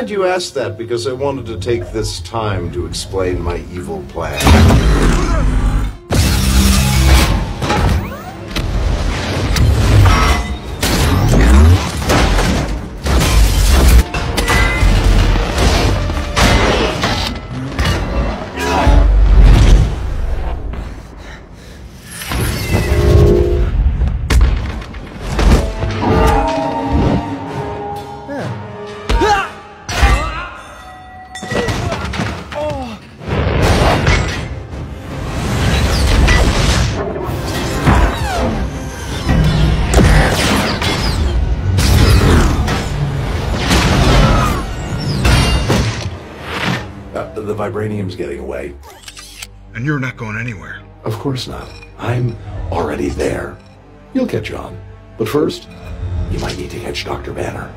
glad you asked that because I wanted to take this time to explain my evil plan. Uh, the vibranium's getting away. And you're not going anywhere. Of course not. I'm already there. You'll catch on. But first, you might need to catch Dr. Banner.